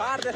பாடுது